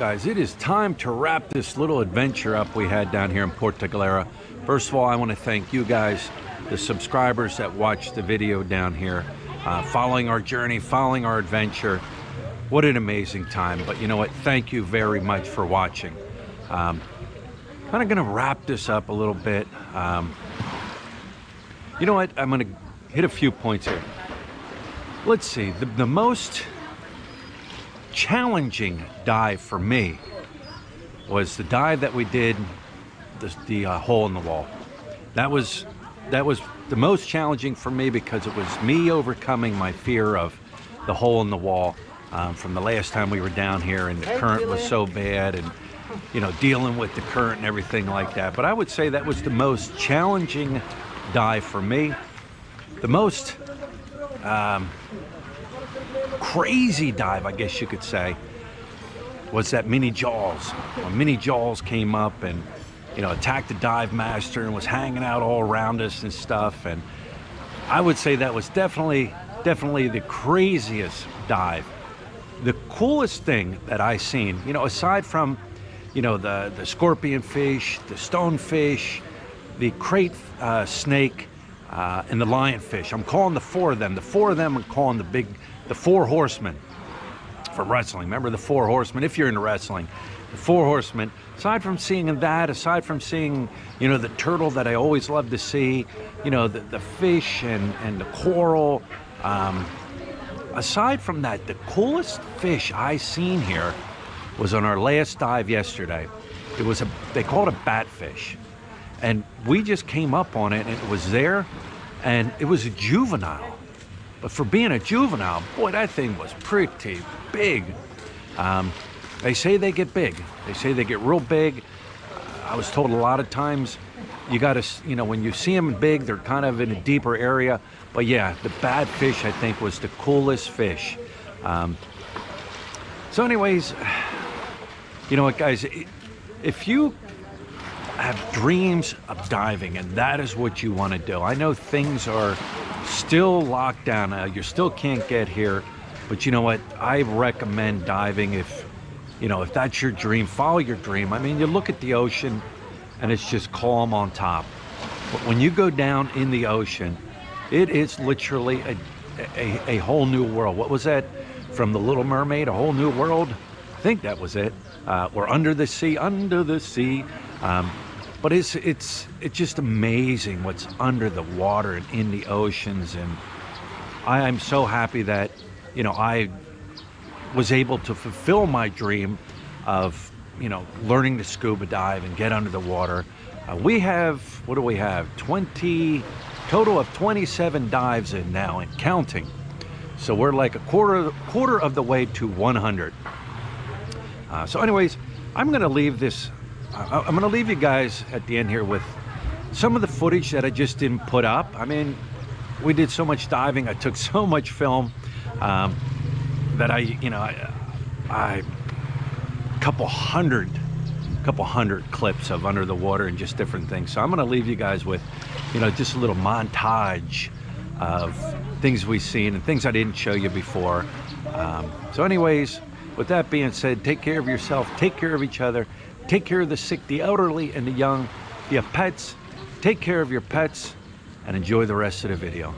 guys, it is time to wrap this little adventure up we had down here in Puerto Galera. First of all, I want to thank you guys, the subscribers that watched the video down here, uh, following our journey, following our adventure. What an amazing time. But you know what? Thank you very much for watching. Um, kind of going to wrap this up a little bit. Um, you know what? I'm going to hit a few points here. Let's see. The, the most challenging dive for me was the dive that we did, the, the uh, hole in the wall. That was that was the most challenging for me because it was me overcoming my fear of the hole in the wall um, from the last time we were down here, and the current was so bad, and you know dealing with the current and everything like that. But I would say that was the most challenging dive for me. The most um, crazy dive, I guess you could say, was that Mini Jaws. Mini Jaws came up and you know attacked the dive master and was hanging out all around us and stuff, and I would say that was definitely definitely the craziest dive. The coolest thing that I seen, you know, aside from you know the the scorpion fish, the stonefish, the krait uh, snake, uh, and the lionfish. I'm calling the four of them. The four of them I'm calling the big, the four horsemen from wrestling. Remember the four horsemen? If you're into wrestling, the four horsemen. Aside from seeing that, aside from seeing, you know, the turtle that I always love to see, you know, the, the fish and, and the coral. Um, aside from that, the coolest fish I seen here was on our last dive yesterday. It was a, they call it a batfish and we just came up on it and it was there and it was a juvenile. But for being a juvenile boy that thing was pretty big. Um, they say they get big. They say they get real big. I was told a lot of times you got to you know when you see them big they're kind of in a deeper area. But yeah the batfish i think was the coolest fish. Um, so anyways you know what guys if you have dreams of diving, and that is what you want to do. I know things are still locked down. Uh, you still can't get here, but you know what? I recommend diving if you know if that's your dream. Follow your dream. I mean, you look at the ocean, and it's just calm on top. But when you go down in the ocean, it is literally a, a, a whole new world. What was that from The Little Mermaid? A whole new world? I think that was it. Uh, we're under the sea, under the sea. Um, but it's it's it's just amazing what's under the water and in the oceans. And I am so happy that you know I was able to fulfill my dream of you know learning to scuba dive and get under the water. Uh, we have what do we have? 20 total of 27 dives in now and counting. So we're like a quarter quarter of the way to 100 uh, so anyways i'm going to leave this I'm going to leave you guys at the end here with some of the footage that I just didn't put up. I mean, we did so much diving. I took so much film um, that I, you know, I, I couple hundred, couple hundred clips of under the water and just different things. So I'm going to leave you guys with, you know, just a little montage of things we've seen and things I didn't show you before. Um, so, anyways, with that being said, take care of yourself, take care of each other, Take care of the sick, the elderly, and the young. your pets, take care of your pets and enjoy the rest of the video.